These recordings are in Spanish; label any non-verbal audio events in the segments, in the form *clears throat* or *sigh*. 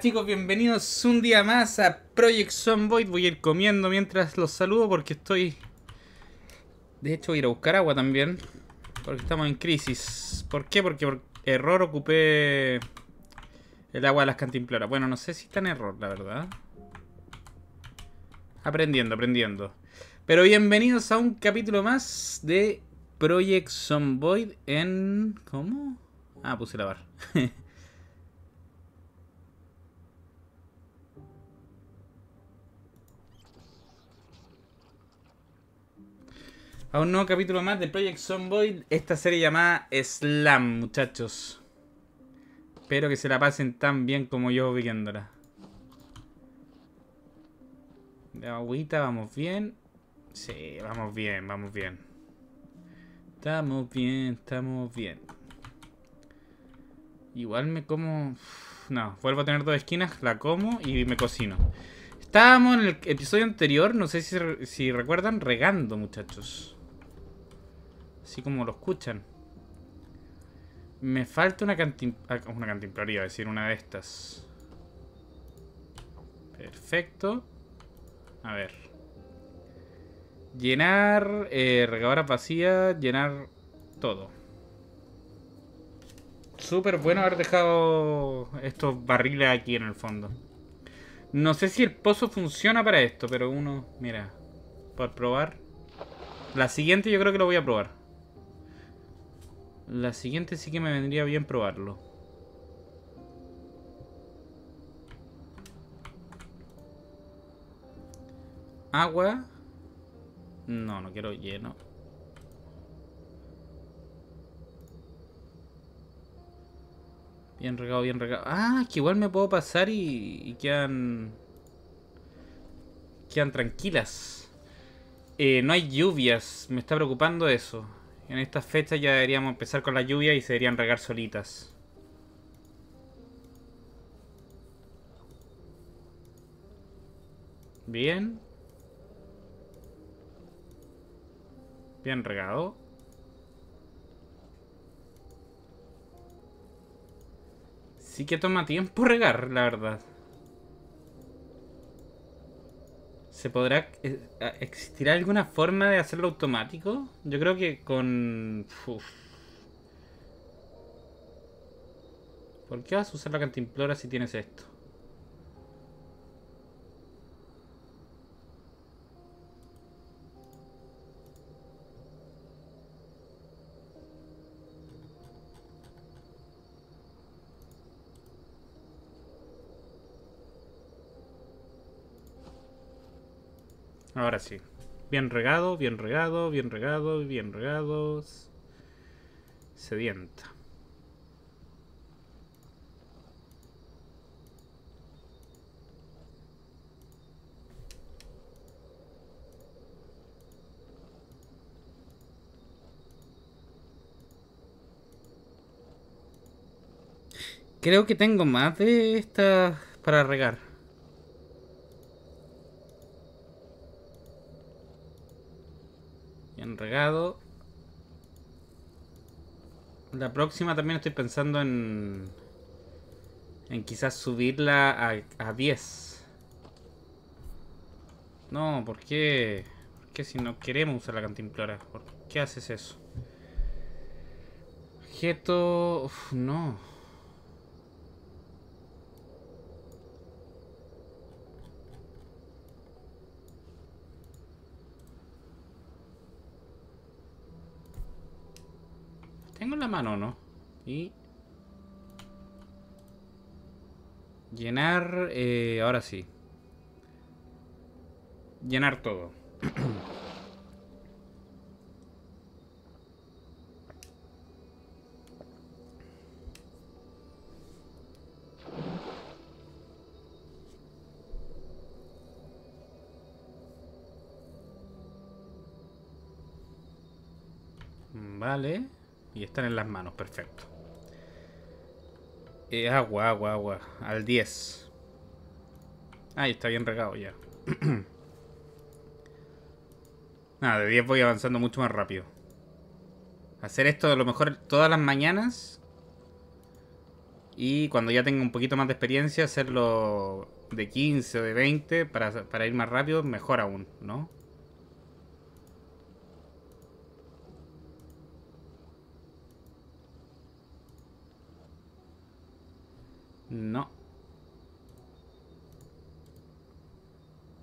Chicos, bienvenidos un día más a Project Zomboid. Voy a ir comiendo mientras los saludo porque estoy... De hecho voy a ir a buscar agua también. Porque estamos en crisis. ¿Por qué? Porque por error ocupé el agua de las cantimploras. Bueno, no sé si está en error, la verdad. Aprendiendo, aprendiendo. Pero bienvenidos a un capítulo más de Project Zomboid en... ¿Cómo? Ah, puse la barra. *laughs* a un nuevo capítulo más de Project Zomboid. Esta serie llamada Slam, muchachos. Espero que se la pasen tan bien como yo viéndola. De agüita, vamos bien. Sí, vamos bien, vamos bien. Estamos bien, estamos bien. Igual me como... No, vuelvo a tener dos esquinas, la como y me cocino. Estábamos en el episodio anterior, no sé si, si recuerdan, regando, muchachos. Así como lo escuchan. Me falta una cantim... Ah, una cantimploría, decir, una de estas. Perfecto. A ver. Llenar, eh, regadora vacía, llenar todo. Súper bueno haber dejado estos barriles aquí en el fondo. No sé si el pozo funciona para esto, pero uno, mira, por probar. La siguiente yo creo que lo voy a probar. La siguiente sí que me vendría bien probarlo. Agua. No, no quiero lleno. Bien regado, bien regado. Ah, que igual me puedo pasar y, y quedan... Quedan tranquilas. Eh, no hay lluvias. Me está preocupando eso. En estas fechas ya deberíamos empezar con la lluvia y se deberían regar solitas. Bien. Bien regado. Sí que toma tiempo regar, la verdad. ¿Se podrá... Eh, ¿Existirá alguna forma de hacerlo automático? Yo creo que con... ¿Por qué vas a usar la cantimplora si tienes esto? Ahora sí. Bien regado, bien regado, bien regado, bien regado. Sedienta. Creo que tengo más de estas para regar. La próxima también estoy pensando en... En quizás subirla a, a 10. No, ¿por qué? ¿Por qué si no queremos usar la cantimplora? ¿Por qué haces eso? Objeto... Uf, no. Mano, ¿no? Y... Llenar... Eh, ahora sí. Llenar todo. Vale. Y están en las manos, perfecto. Eh, agua, agua, agua. Al 10. Ahí está bien regado ya. *clears throat* Nada, de 10 voy avanzando mucho más rápido. Hacer esto a lo mejor todas las mañanas. Y cuando ya tenga un poquito más de experiencia, hacerlo de 15 o de 20 para, para ir más rápido, mejor aún, ¿no? No.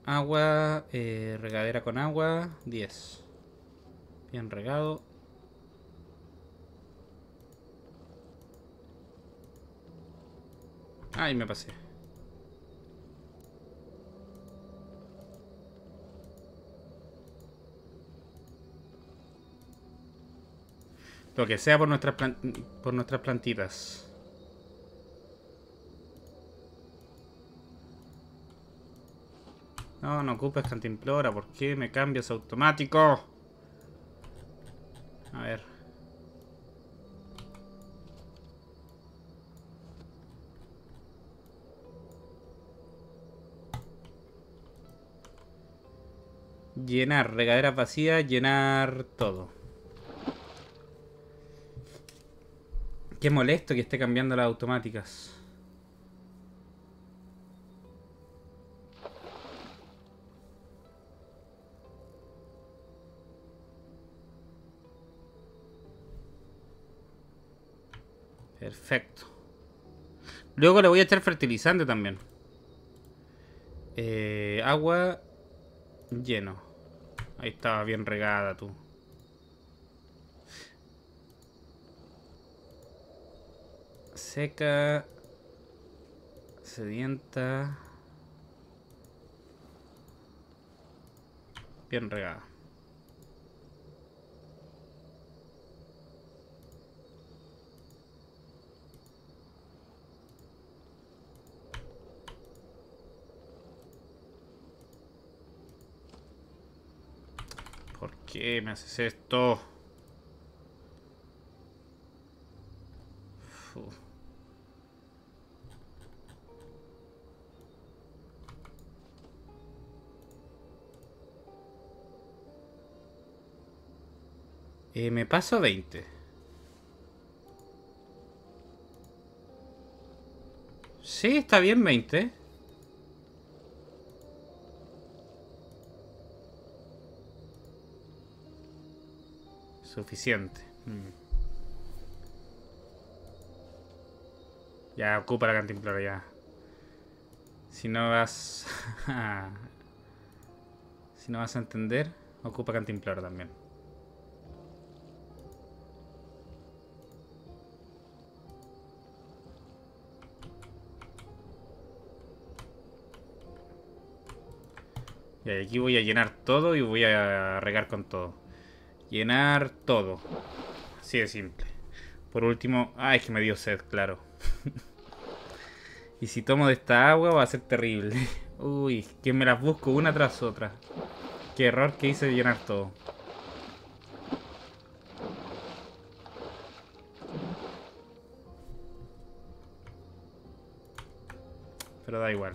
Agua, eh, regadera con agua, 10. Bien regado. Ay, me pasé. Lo que sea por nuestras, por nuestras plantitas. No, no ocupes cantimplora. ¿Por qué me cambias automático? A ver. Llenar, regadera vacía, llenar todo. Qué molesto que esté cambiando las automáticas. Perfecto. Luego le voy a echar fertilizante también. Eh, agua lleno. Ahí estaba bien regada tú. Seca. Sedienta. Bien regada. ¿Por qué me haces esto? Uf. Eh, me paso 20. Sí, está bien 20. Suficiente. Mm. Ya, ocupa la cantimplora ya. Si no vas... *laughs* si no vas a entender, ocupa cantimplora también. Y aquí voy a llenar todo y voy a regar con todo. Llenar todo. Así de simple. Por último... Ay, que me dio sed, claro. *laughs* y si tomo de esta agua va a ser terrible. *laughs* Uy, que me las busco una tras otra. Qué error que hice de llenar todo. Pero da igual.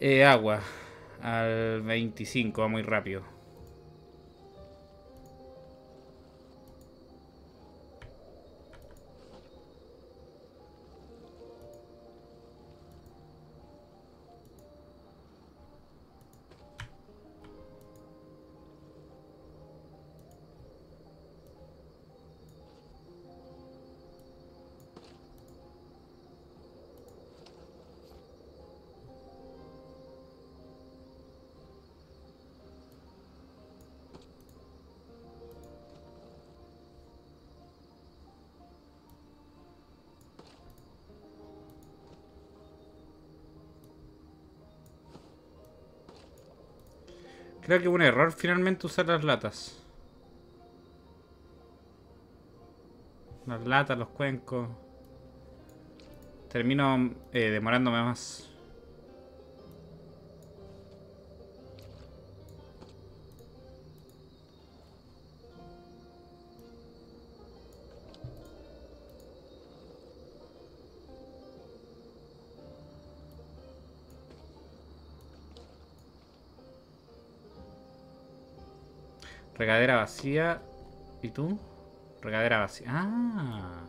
Eh, agua. Al 25, va muy rápido. Creo que un error finalmente usar las latas. Las latas, los cuencos. Termino eh, demorándome más. Regadera vacía. ¿Y tú? Regadera vacía. Ah.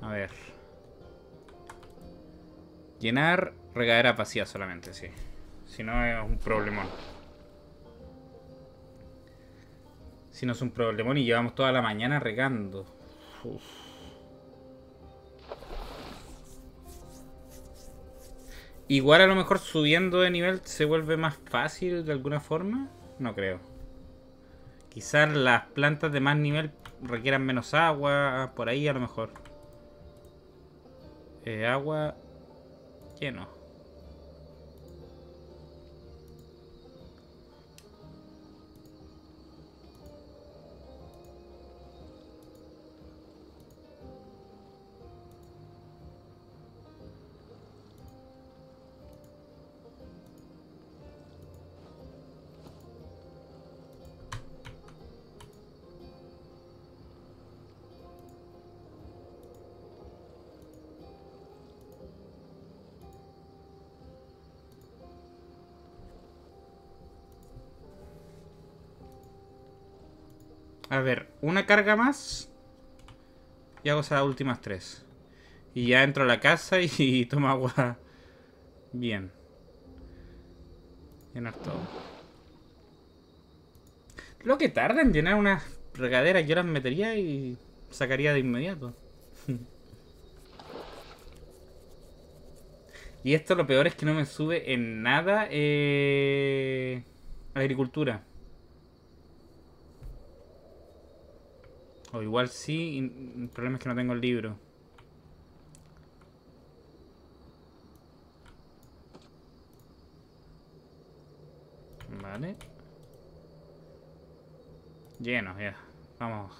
A ver. Llenar regadera vacía solamente, sí. Si no es un problemón. Si no es un problemón y llevamos toda la mañana regando. Uf. Igual a lo mejor subiendo de nivel se vuelve más fácil de alguna forma. No creo. Quizás las plantas de más nivel requieran menos agua. Por ahí a lo mejor. Eh, agua lleno. A ver, una carga más. Y hago esas últimas tres. Y ya entro a la casa *laughs* y, tomo agua. Bien. Llenar todo. Lo que tarda en llenar una regadera, yo las metería y sacaría de inmediato. *laughs* y esto lo peor es que no me sube en nada eh, agricultura. O igual sí, el problema es que no tengo el libro. Vale. Lleno, ya. Vamos.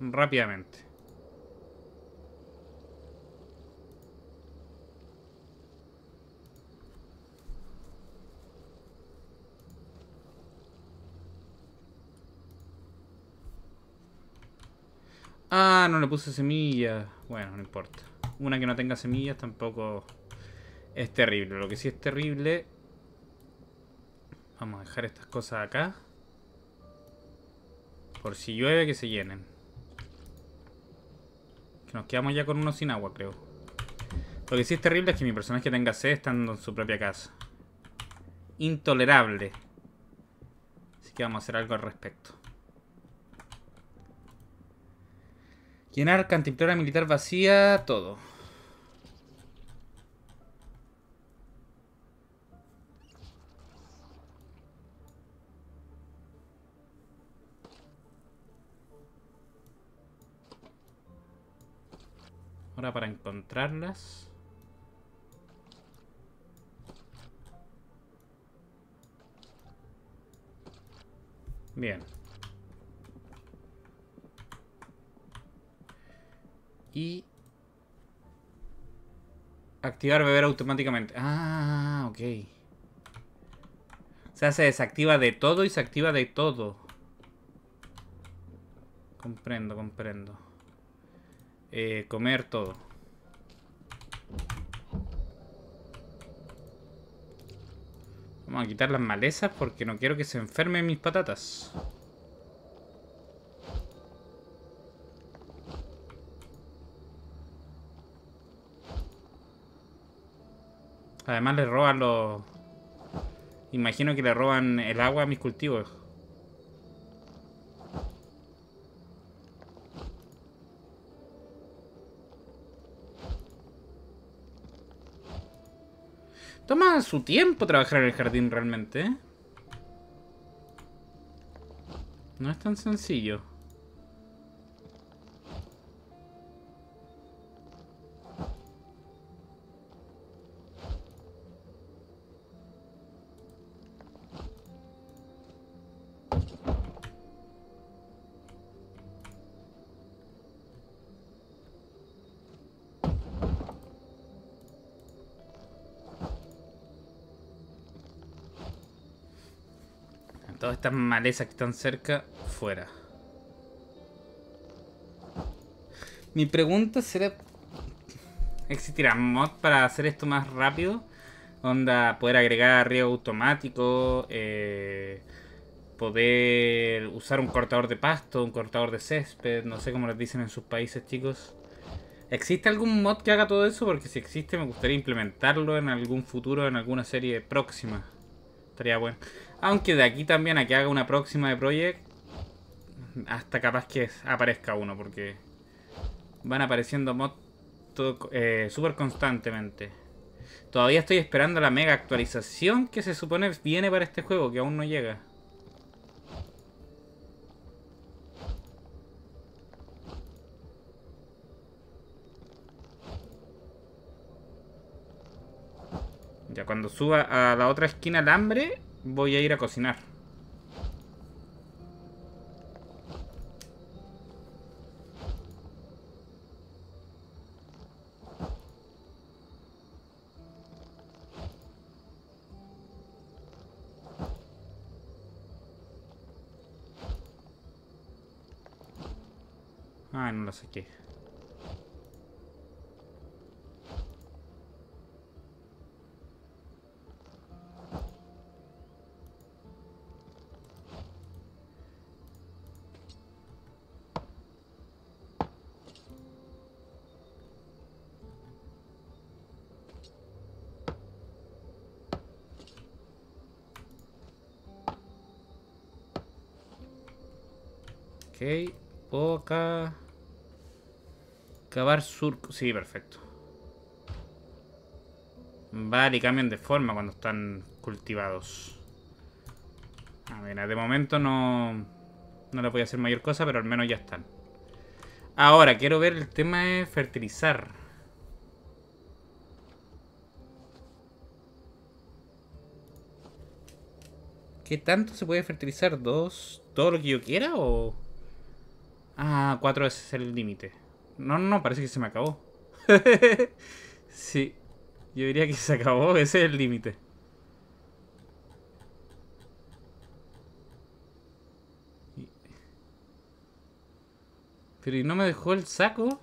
Rápidamente. Ah, no le puse semillas. Bueno, no importa. Una que no tenga semillas tampoco es terrible. Lo que sí es terrible... Vamos a dejar estas cosas acá. Por si llueve, que se llenen. Que nos quedamos ya con uno sin agua, creo. Lo que sí es terrible es que mi personaje tenga sed estando en su propia casa. Intolerable. Así que vamos a hacer algo al respecto. Llenar cantimplora militar vacía, todo. Ahora para encontrarlas. Bien. Y... Activar beber automáticamente. Ah, ok. O sea, se desactiva de todo y se activa de todo. Comprendo, comprendo. Eh, comer todo. Vamos a quitar las malezas porque no quiero que se enfermen mis patatas. Además le roban los... Imagino que le roban el agua a mis cultivos. Toma su tiempo trabajar en el jardín realmente, ¿eh? No es tan sencillo. Estas malezas que están cerca, fuera. Mi pregunta será... ¿Existirá mod para hacer esto más rápido? Onda, poder agregar riego automático, eh, poder usar un cortador de pasto, un cortador de césped, no sé cómo les dicen en sus países, chicos. ¿Existe algún mod que haga todo eso? Porque si existe me gustaría implementarlo en algún futuro, en alguna serie próxima. Estaría bueno. Aunque de aquí también a que haga una próxima de Project, hasta capaz que aparezca uno, porque van apareciendo mods eh, súper constantemente. Todavía estoy esperando la mega actualización que se supone viene para este juego, que aún no llega. Ya cuando suba a la otra esquina el hambre, voy a ir a cocinar. Ah, no lo saqué. Ok, acá... Cavar surco. Sí, perfecto. Vale, y cambian de forma cuando están cultivados. A ver, de momento no... No le voy a hacer mayor cosa, pero al menos ya están. Ahora, quiero ver el tema de fertilizar. ¿Qué tanto se puede fertilizar? ¿Dos? ¿Todo lo que yo quiera o...? Ah, cuatro es el límite. No, no, no, parece que se me acabó. *laughs* sí. Yo diría que se acabó, *laughs* ese es el límite. Pero ¿y no me dejó el saco?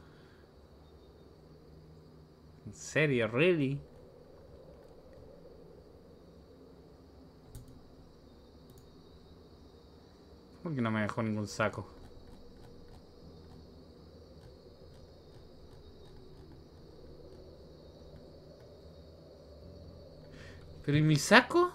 ¿En serio? ¿Really? ¿Por qué no me dejó ningún saco? ¿Pero y mi saco?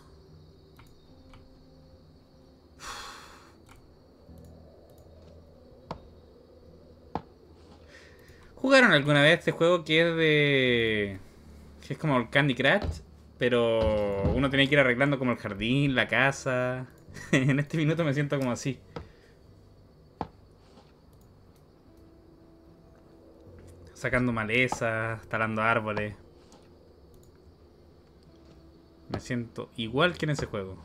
¿Jugaron alguna vez este juego que es de... que es como el Candy Crush? Pero uno tiene que ir arreglando como el jardín, la casa... *laughs* en este minuto me siento como así. Sacando malezas, talando árboles. Me siento igual que en ese juego.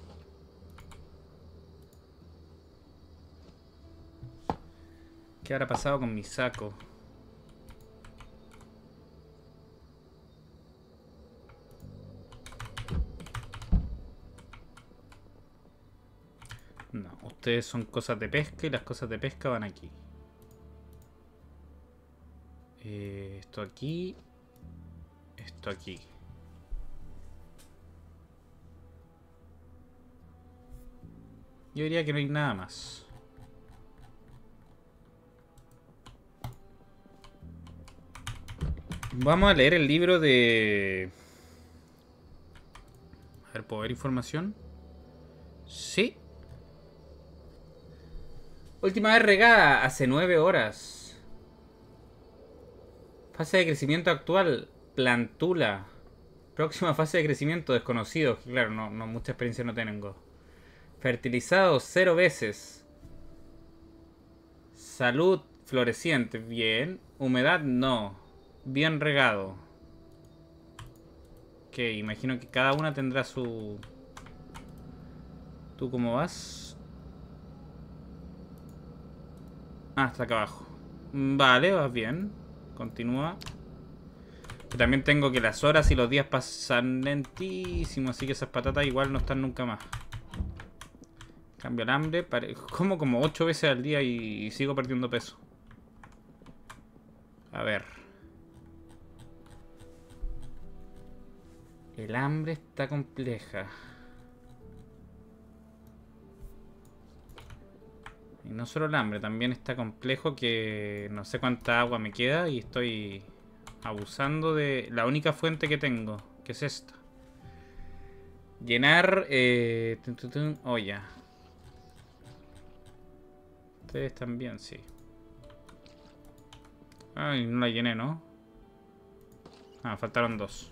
¿Qué habrá pasado con mi saco? No, ustedes son cosas de pesca y las cosas de pesca van aquí. Eh, esto aquí. Esto aquí. Yo diría que no hay nada más. Vamos a leer el libro de... A ver, ¿puedo información? Sí. Última vez regada, hace nueve horas. Fase de crecimiento actual, plantula. Próxima fase de crecimiento, desconocido. Claro, no, no mucha experiencia no tengo. Fertilizado cero veces. Salud floreciente, bien. Humedad no. Bien regado. Ok, imagino que cada una tendrá su... ¿Tú cómo vas? Ah, hasta acá abajo. Vale, vas bien. Continúa. También tengo que las horas y los días pasan lentísimo, así que esas patatas igual no están nunca más. Cambio el hambre. *laughs* Como como 8 veces al día y sigo perdiendo peso. A ver. El hambre está compleja. Y no solo el hambre, también está complejo que no sé cuánta agua me queda y estoy Abusando de la única fuente que tengo, que es esta. Llenar... Eh, olla. Ustedes también, sí. Ay, no la llené, ¿no? Ah, faltaron dos.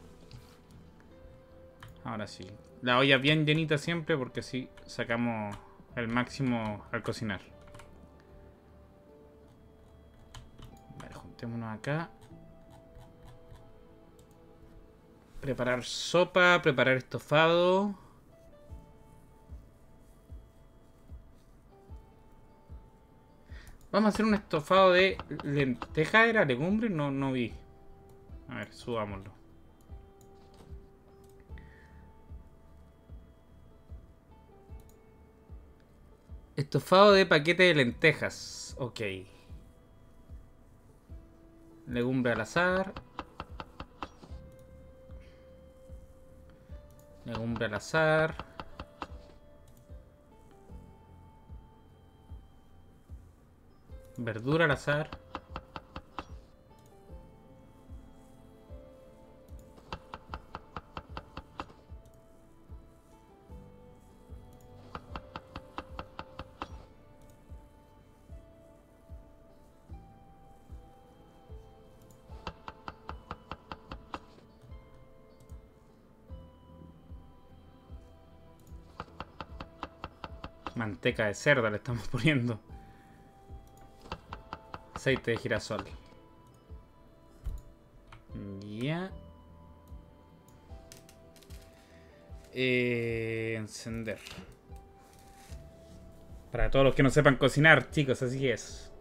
Ahora sí. La olla bien llenita siempre porque así sacamos el máximo al cocinar. Vale, juntémonos acá. Preparar sopa, preparar estofado. Vamos a hacer un estofado de lenteja, ¿era legumbre? No, no vi. A ver, subámoslo. Estofado de paquete de lentejas. Ok. Legumbre al azar. Legumbre al azar. Verdura al azar. Manteca de cerdo le estamos *laughs* poniendo. Aceite de girasol. Ya. Eh, encender. Para todos los que no sepan cocinar, chicos, así es.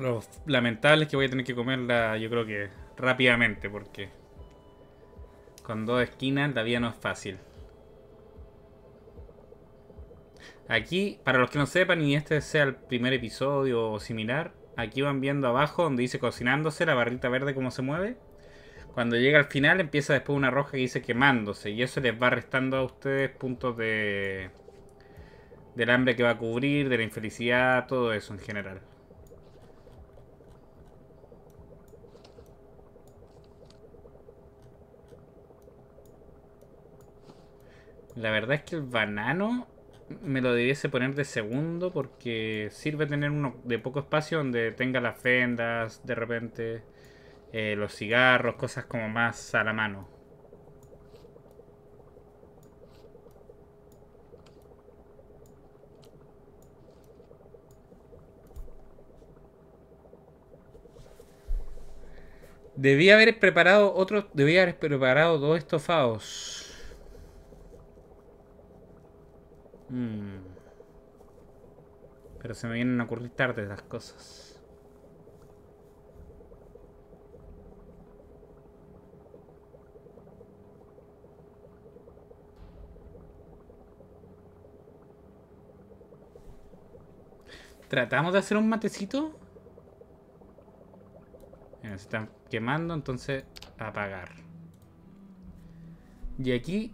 Lo lamentable es que voy a tener que comerla, yo creo que rápidamente, porque con dos esquinas la vida no es fácil. Aquí, para los que no sepan y este sea el primer episodio o similar, aquí van viendo abajo donde dice cocinándose la barrita verde cómo se mueve. Cuando llega al final empieza después una roja que dice quemándose y eso les va restando a ustedes puntos de del hambre que va a cubrir, de la infelicidad, todo eso en general. La verdad es que el banano me lo debiese poner de segundo porque sirve tener uno de poco espacio donde tenga las fendas, de repente eh, los cigarros, cosas como más a la mano. Debía haber preparado otro, debía haber preparado dos estofados. Mm. Pero se me vienen a ocurrir tarde las cosas. ¿Tratamos de hacer un matecito? se están quemando, entonces apagar. Y aquí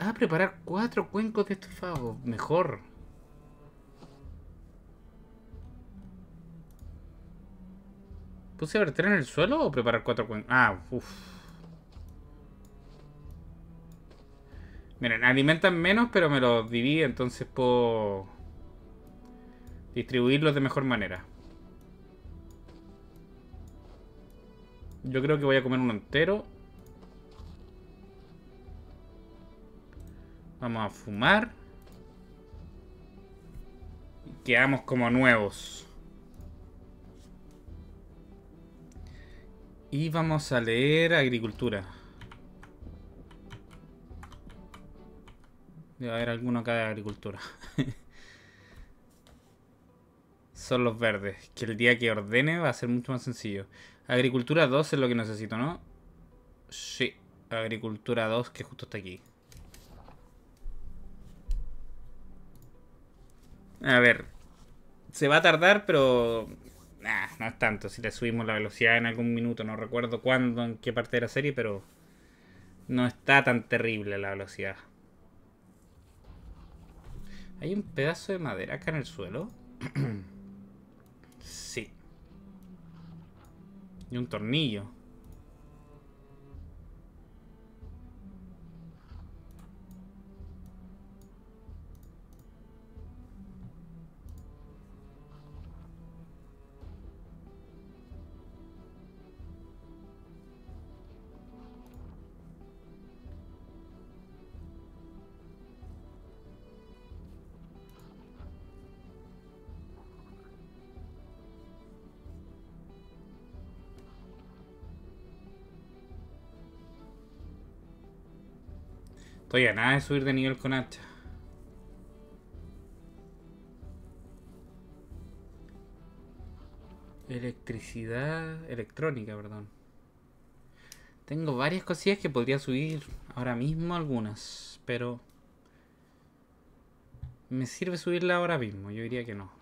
Ah, preparar cuatro cuencos de estofado. Mejor. ¿Puse verter en el suelo o preparar cuatro cuencos? Ah, uff. Miren, alimentan menos, pero me los divido, entonces puedo distribuirlos de mejor manera. Yo creo que voy a comer uno entero. Vamos a fumar. Y quedamos como nuevos. Y vamos a leer agricultura. Debe haber alguno acá de agricultura. *laughs* Son los verdes. Que el día que ordene va a ser mucho más sencillo. Agricultura 2 es lo que necesito, ¿no? Sí. Agricultura 2 que justo está aquí. A ver. Se va a tardar, pero. no es tanto. Si le subimos la velocidad en algún minuto, no recuerdo cuándo, en qué parte de la serie, pero. No está tan terrible la velocidad. ¿Hay un pedazo de madera acá en el suelo? *clears throat* Sí. Y un tornillo. Estoy a nada de subir de nivel con hacha. Electricidad... Electrónica, perdón. Tengo varias cosillas que podría subir ahora mismo algunas, pero... ¿Me sirve subirla ahora mismo? Yo diría que no.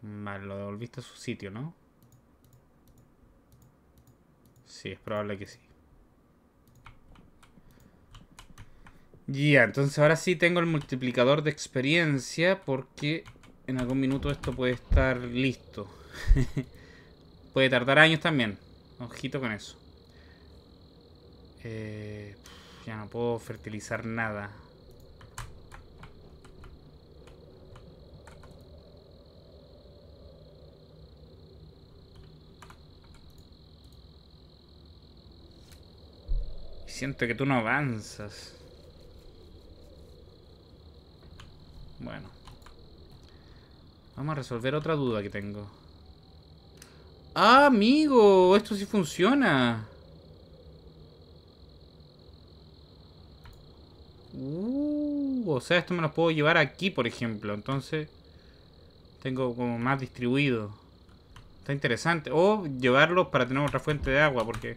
Vale, lo devolviste a su sitio, ¿no? Sí, es probable que sí. Ya, entonces ahora sí tengo el multiplicador de experiencia porque en algún minuto esto puede estar listo. *laughs* puede tardar años también. Ojito con eso. Eh, ya no puedo fertilizar nada. Siento que tú no avanzas. Bueno. Vamos a resolver otra duda que tengo. ¡Ah, amigo! Esto sí funciona. Uh, o sea, esto me lo puedo llevar aquí, por ejemplo. Entonces, tengo como más distribuido. Está interesante. O llevarlos para tener otra fuente de agua, porque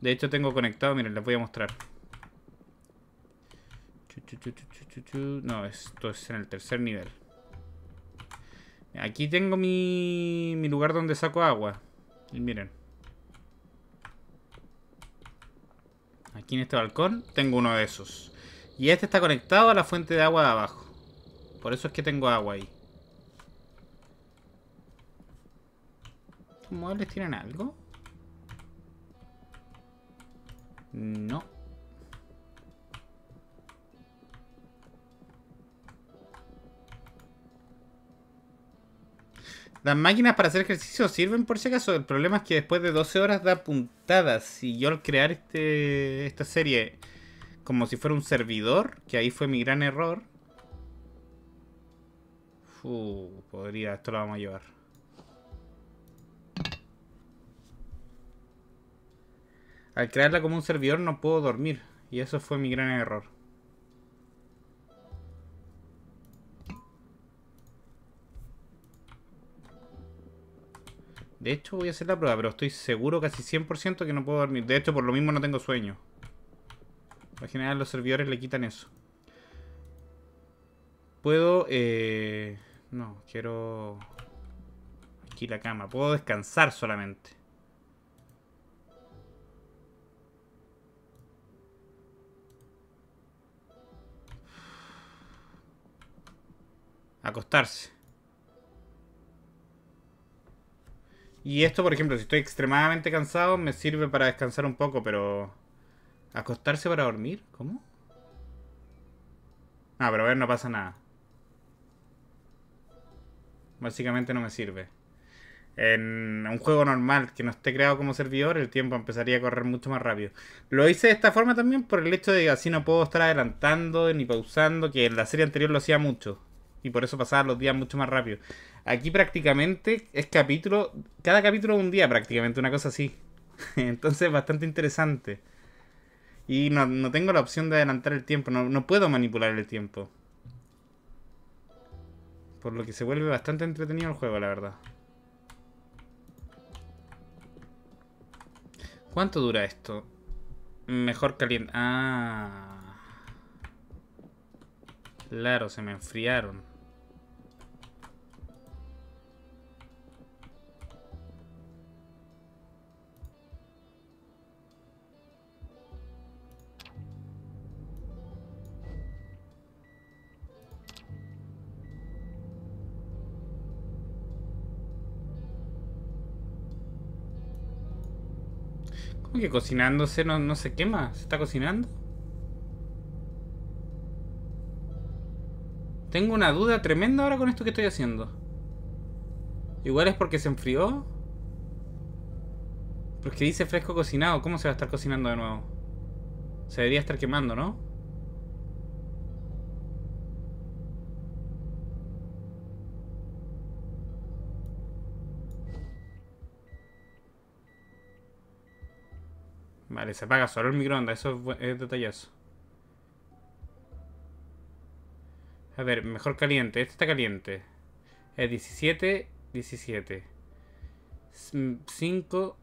de hecho tengo conectado, miren, les voy a mostrar. No, esto es en el tercer nivel. Aquí tengo mi, mi lugar donde saco agua. Y miren. Aquí en este balcón tengo uno de esos. Y este está conectado a la fuente de agua de abajo. Por eso es que tengo agua ahí. ¿Estos muebles tienen algo? No. Las máquinas para hacer ejercicio sirven por si acaso. El problema es que después de 12 horas da puntadas. Y yo al crear este, esta serie como si fuera un servidor, que ahí fue mi gran error. podría, esto lo vamos a llevar. Al crearla como un servidor no puedo dormir. Y eso fue mi gran error. De hecho voy a hacer la prueba, pero estoy seguro casi 100% que no puedo dormir. De hecho, por lo mismo no tengo sueño. En general los servidores le quitan eso. Puedo... Eh... No, quiero... Aquí la cama. Puedo descansar solamente. Acostarse. Y esto, por ejemplo, si estoy extremadamente cansado, me sirve para descansar un poco, pero... ¿Acostarse para dormir? ¿Cómo? Ah, pero a ver, no pasa nada. Básicamente no me sirve. En un juego normal que no esté creado como servidor, el tiempo empezaría a correr mucho más rápido. Lo hice de esta forma también por el hecho de que así no puedo estar adelantando ni pausando, que en la serie anterior lo hacía mucho y por eso pasaban los días mucho más rápido. Aquí prácticamente es capítulo, cada capítulo es un día prácticamente, una cosa así. *laughs* Entonces es bastante interesante. Y no, tengo la opción de adelantar el tiempo, no, no puedo manipular el tiempo. Por lo que se vuelve bastante entretenido el juego, la verdad. ¿Cuánto dura esto? Mejor caliente. Ah. Claro, se me enfriaron. ¿Cómo que cocinándose no, no se quema? ¿Se está cocinando? Tengo una duda tremenda ahora con esto que estoy haciendo. Igual es porque se enfrió. Porque dice fresco cocinado. ¿Cómo se va a estar cocinando de nuevo? Se debería estar quemando, ¿no? Vale, se apaga solo el microondas. Eso es, detallazo. A ver, mejor caliente. Este está caliente. Es 17, 17. 5,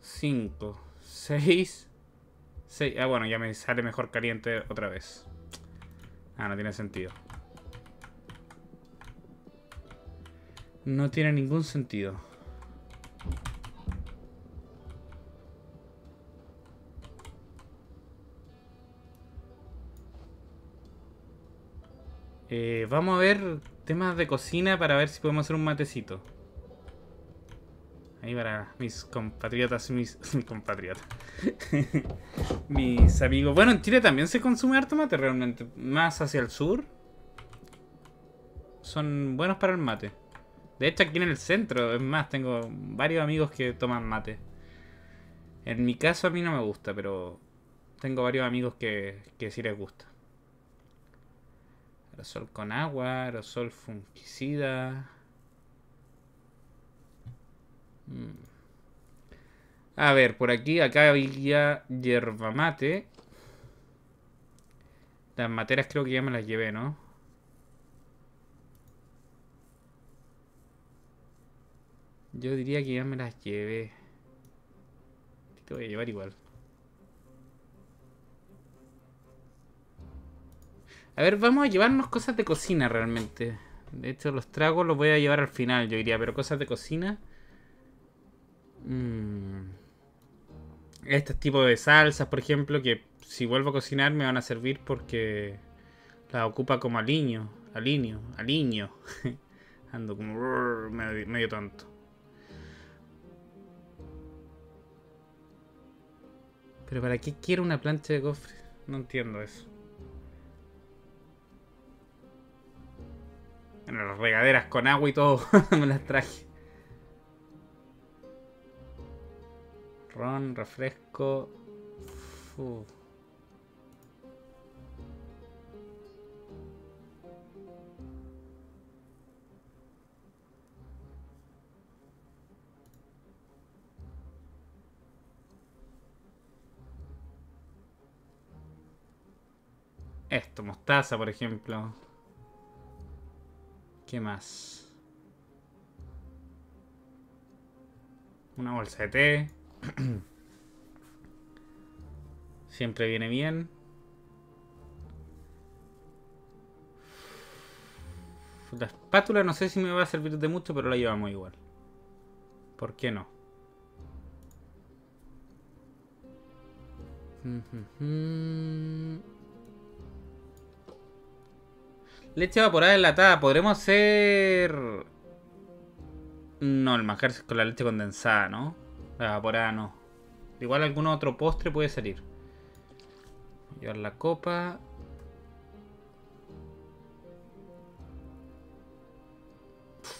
5. 6, 6. Ah, bueno, ya me sale mejor caliente otra vez. Ah, no tiene sentido. No tiene ningún sentido. Eh, vamos a ver temas de cocina para ver si podemos hacer un matecito. Ahí para mis compatriotas, mis, *laughs* compatriotas. *laughs* mis amigos. Bueno, en Chile también se consume harto mate realmente. Más hacia el sur. Son buenos para el mate. De hecho, aquí en el centro, es más, tengo varios amigos que toman mate. En mi caso a mí no me gusta, pero tengo varios amigos que, que sí les gusta. Aerosol con agua, aerosol fungicida. Mm. A ver, por aquí, acá había yerba mate. Las materas creo que ya me las llevé, ¿no? Yo diría que ya me las llevé. Te voy a llevar igual. A ver, vamos a llevarnos cosas de cocina realmente. De hecho, los tragos los voy a llevar al final, yo diría, pero cosas de cocina. Mmm. Este tipo de salsas, por ejemplo, que si vuelvo a cocinar me van a servir porque la ocupa como aliño, aliño, aliño. *laughs* Ando como medio, medio tonto. Pero ¿para qué quiero una plancha de cofre? No entiendo eso. Bueno, las regaderas con agua y todo *laughs* me las traje. Ron, refresco. Esto, mostaza, por ejemplo. ¿Qué más? Una bolsa de té. *clears throat* Siempre viene bien. La espátula no sé si me va a servir de mucho, pero la llevamos igual. ¿Por qué no? Leche evaporada enlatada. ¿Podremos hacer...? No, el manjar con la leche condensada, ¿no? La evaporada no. Igual algún otro postre puede salir. Llevar la copa.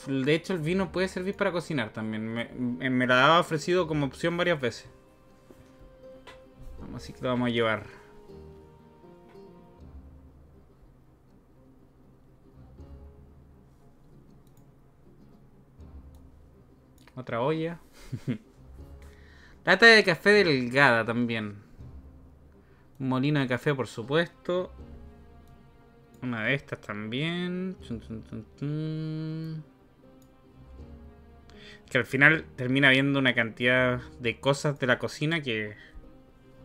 De hecho, el vino puede servir para cocinar también. Me, me la ha ofrecido como opción varias veces. Así que lo vamos a llevar. Otra olla. *laughs* Lata de café delgada también. Un molino de café, por supuesto. Una de estas también. Que al final termina viendo una cantidad de cosas de la cocina que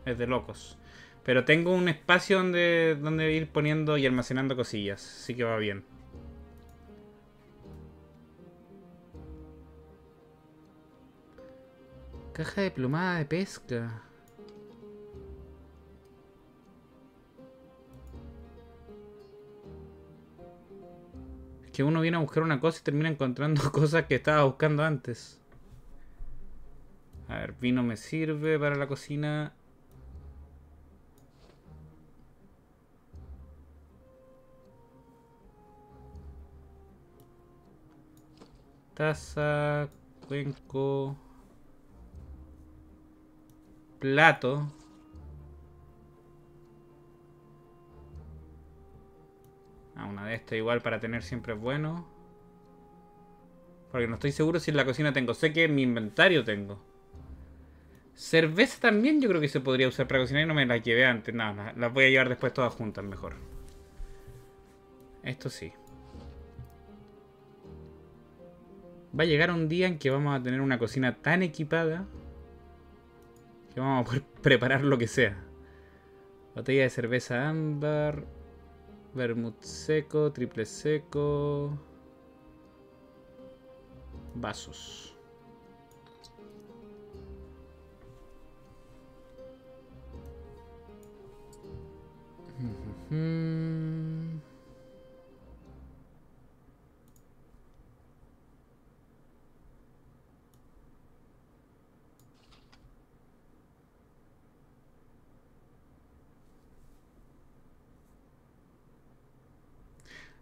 es de locos. Pero tengo un espacio donde, donde ir poniendo y almacenando cosillas. Así que va bien. Caja de plumada de pesca. Es que uno viene a buscar una cosa y termina encontrando *laughs* cosas que estaba buscando antes. A ver, vino me sirve para la cocina. Taza, cuenco, plato. Ah, una de estas igual para tener siempre es bueno. Porque no estoy seguro si en la cocina tengo. Sé que en mi inventario tengo. Cerveza también yo creo que se podría usar para cocinar y no me las llevé antes. Nada, las voy a llevar después todas juntas mejor. Esto sí. Va a llegar un día en que vamos a tener una cocina tan equipada que vamos a *laughs* preparar lo que sea. Botella de cerveza ámbar, vermut seco, triple seco, vasos.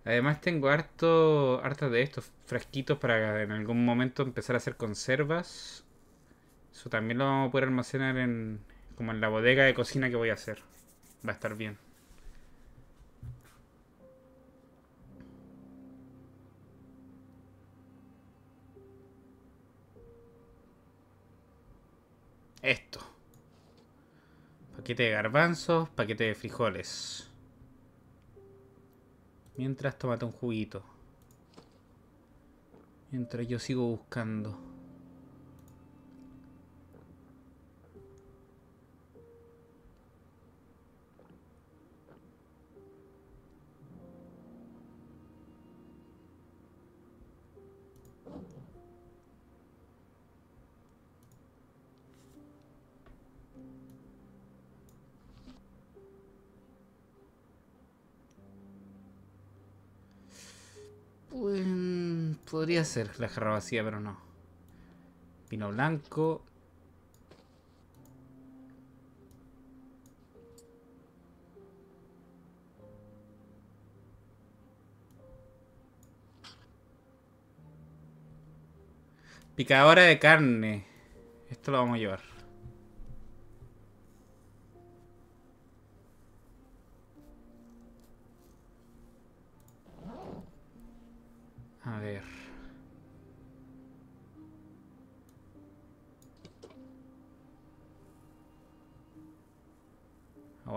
Además tengo harto, harto de estos frasquitos para en algún momento empezar a hacer conservas. Eso también lo vamos a poder almacenar en como en la bodega de cocina que voy a hacer. Va a estar bien. Esto. Paquete de garbanzos, paquete de frijoles. Mientras tómate un juguito. Mientras yo sigo buscando. Podría ser la jarra vacía, pero no. Vino blanco. Picadora de carne. Esto lo vamos a llevar.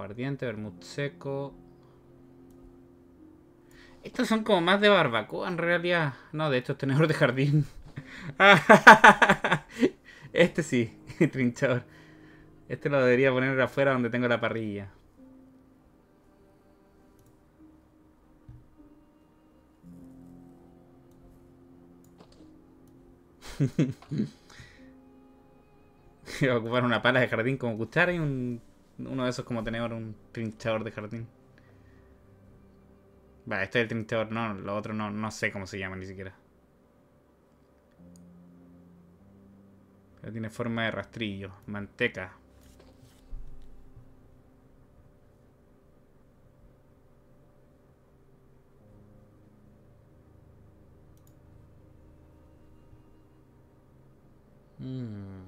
Aguardiente, vermut seco. Estos son como más de barbacoa en realidad. No, de hecho es tenedor de jardín. *laughs* este sí, *laughs* trinchador. Este lo debería poner afuera donde tengo la parrilla. *laughs* Voy a ocupar una pala de jardín como cuchara y un, uno de esos como tenedor, un trinchador de jardín. Va, este es el trinchador, no, lo otro no, no sé cómo se llama ni siquiera. Pero tiene forma de rastrillo, manteca. Mm.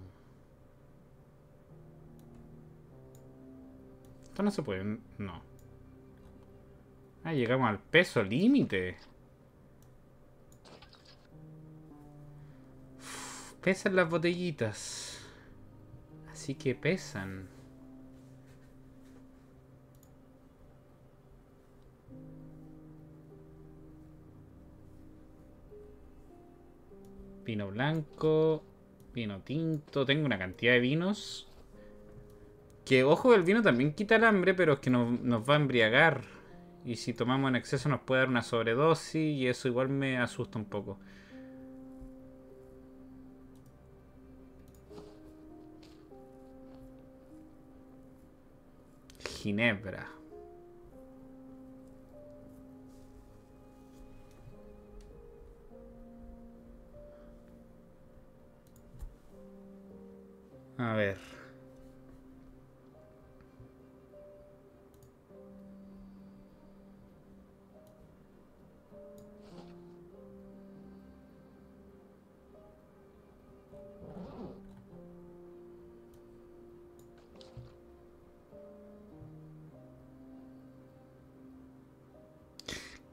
Esto no se puede... No. Ah, llegamos al peso límite. Pesan las botellitas. Así que pesan. Vino blanco. Vino tinto. Tengo una cantidad de vinos. Que, ojo, el vino también quita el hambre, pero es que nos, nos va a embriagar. Y si tomamos en exceso nos puede dar una sobredosis y eso igual me asusta un poco. Ginebra. A ver.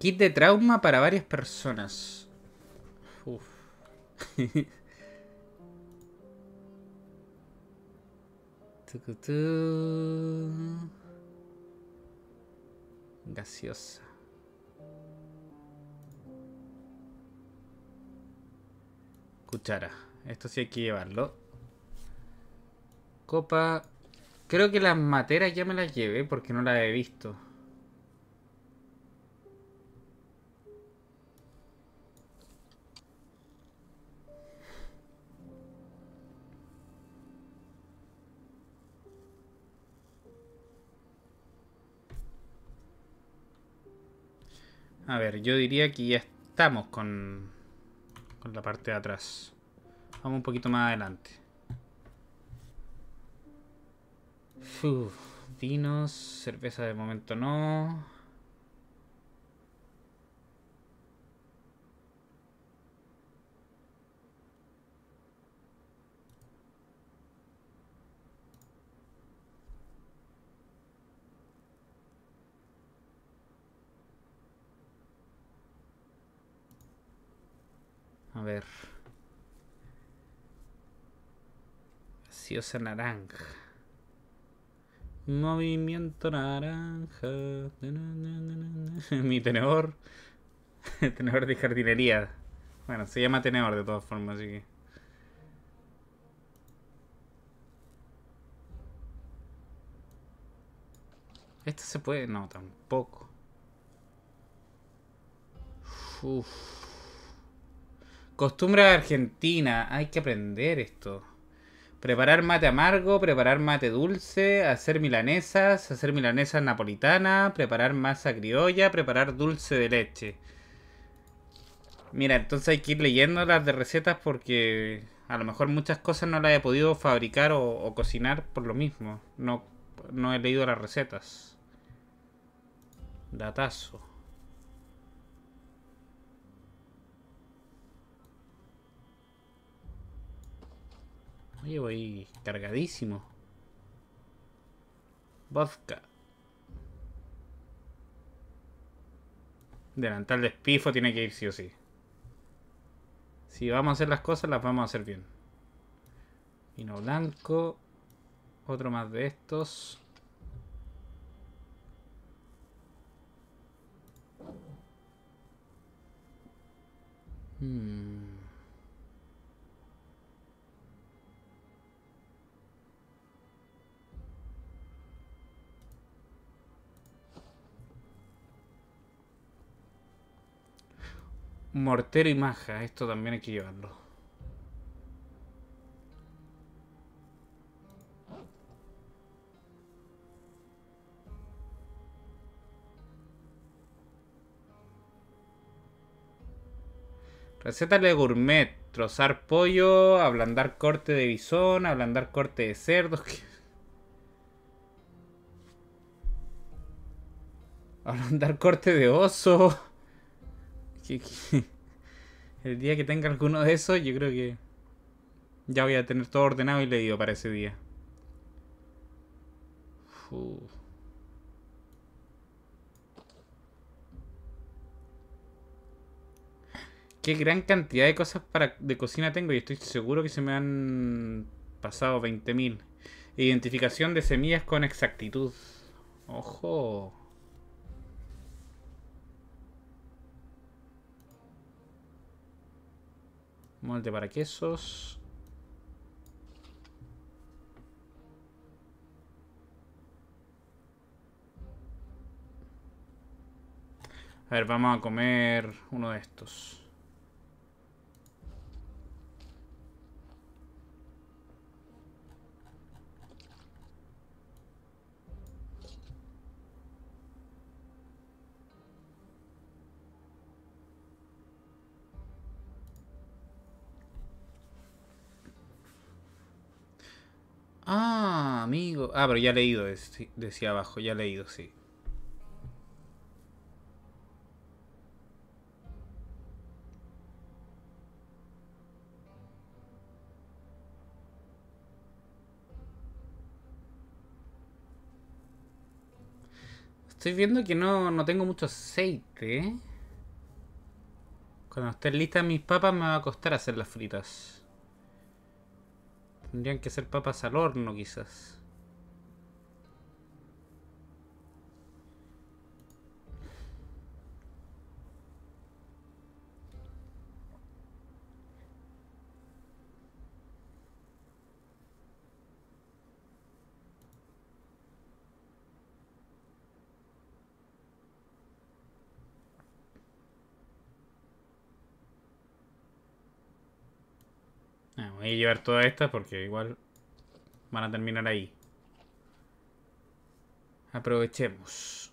Kit de trauma para varias personas. Uf. *laughs* Gaseosa. Cuchara. Esto sí hay que llevarlo. Copa. Creo que las materas ya me las llevé porque no las he visto. A ver, yo diría que ya estamos con, con la parte de atrás. Vamos un poquito más adelante. Uf, vinos, cerveza de momento no. A ver. Gaseosa naranja. Movimiento naranja. *laughs* Mi tenedor. *laughs* tenedor de jardinería. Bueno, se llama tenedor de todas formas, así que. ¿Esto se puede? No, tampoco. Uf. Costumbre argentina. Hay que aprender esto. Preparar mate amargo, preparar mate dulce, hacer milanesas, hacer milanesas napolitanas, preparar masa criolla, preparar dulce de leche. Mira, entonces hay que ir leyendo las de recetas porque a lo mejor muchas cosas no las he podido fabricar o, o cocinar por lo mismo. No, no he leído las recetas. Datazo. Oye, voy cargadísimo. Vodka. Delantal de espifo tiene que ir sí o sí. Si vamos a hacer las cosas, las vamos a hacer bien. Vino blanco. Otro más de estos. Hmm. Mortero y maja, esto también hay que llevarlo. Receta de gourmet. Trozar pollo, ablandar corte de bisón, ablandar corte de cerdo. *laughs* Ablandar corte de oso. *laughs* El día que tenga alguno de esos, yo creo que ya voy a tener todo ordenado y leído para ese día. Qué gran cantidad de cosas para, de cocina tengo y estoy seguro que se me han pasado 20.000. Identificación de semillas con exactitud. Ojo. Molde para quesos. A ver, vamos a comer uno de estos. Amigo. Ah, pero ya he leído, decía abajo, ya he leído, sí. Estoy viendo que no, no tengo mucho aceite. Cuando estén listas mis papas me va a costar hacer las fritas. Tendrían que ser papas al horno quizás. Voy a llevar todas estas porque igual van a terminar ahí. Aprovechemos.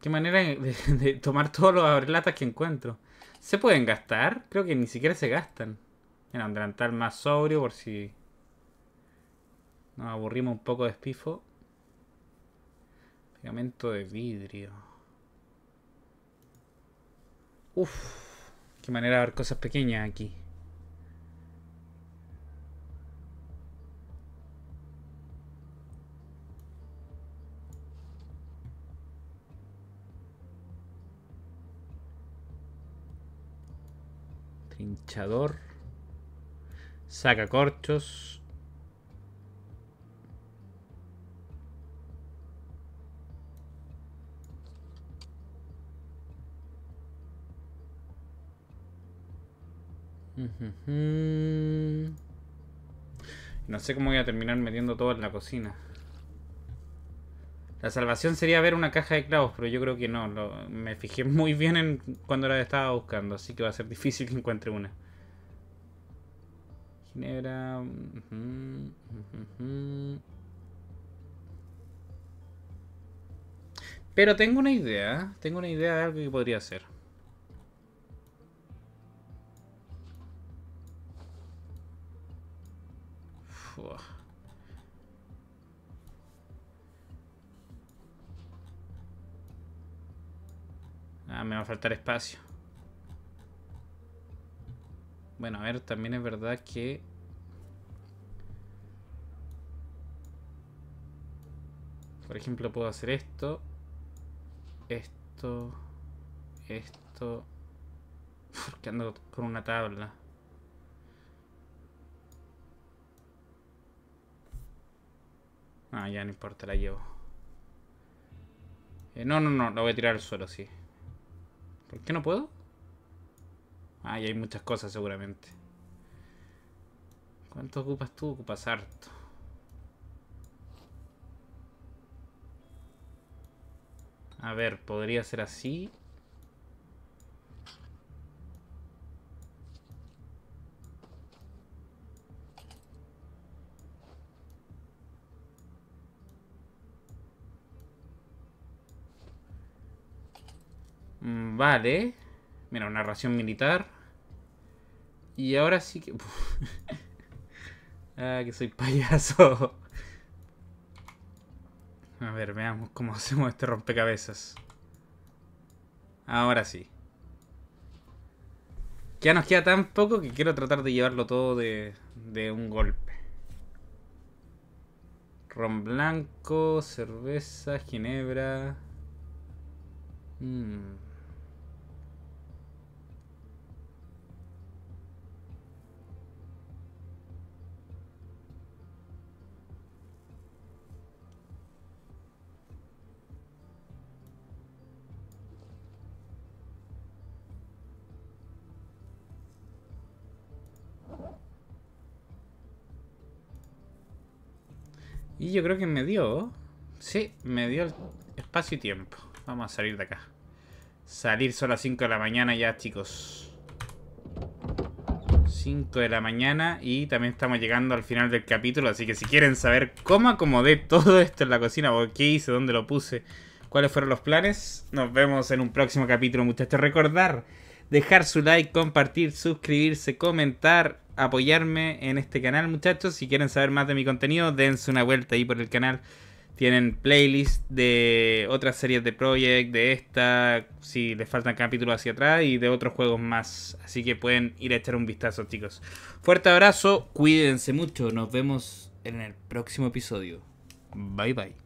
Qué manera de, tomar todos los abrelatas que encuentro. ¿Se pueden gastar? Creo que ni siquiera se gastan. Mira, un delantal más sobrio por si nos aburrimos un poco de espifo. Pegamento de vidrio. Uf, qué manera de ver cosas pequeñas aquí. Trinchador. Saca corchos. No sé cómo voy a terminar metiendo todo en la cocina. La salvación sería ver una caja de clavos, pero yo creo que no. me fijé muy bien en cuando la estaba buscando, así que va a ser difícil que encuentre una. Pero tengo una idea. Tengo una idea de algo que podría hacer. Ah, me va a faltar espacio. Bueno, a ver, también es verdad que... Por ejemplo, puedo hacer esto. Esto. Esto. *laughs* Porque ando con una tabla. Ah, ya no importa, la llevo. Eh, no, no, no, la voy a tirar al suelo, sí. ¿Por qué no puedo? Ah, hay muchas cosas seguramente. ¿Cuánto ocupas tú? Ocupas harto. A ver, podría ser así. Mm, vale. Mira, una ración militar. Y ahora sí que... *laughs* ah, que soy payaso. A ver, veamos cómo hacemos este rompecabezas. Ahora sí. Ya nos queda tan poco que quiero tratar de llevarlo todo de, de un golpe. Ron blanco, cerveza, ginebra. Mmm. Y yo creo que me dio... Sí, me dio el espacio y tiempo. Vamos a salir de acá. Salir a las 5 de la mañana ya, chicos. 5 de la mañana y también estamos llegando al final del capítulo, así que si quieren saber cómo acomodé todo esto en la cocina, o qué hice, dónde lo puse, cuáles fueron los planes, nos vemos en un próximo capítulo, muchachos. Recordar, dejar su like, compartir, suscribirse, comentar, apoyarme en este canal, muchachos. Si quieren saber más de mi contenido, dense una vuelta ahí por el canal. Tienen playlists de otras series de Project, de esta, si les faltan capítulos hacia atrás y de otros juegos más. Así que pueden ir a echar un vistazo, chicos. Fuerte abrazo, cuídense mucho. Nos vemos en el próximo episodio. Bye bye.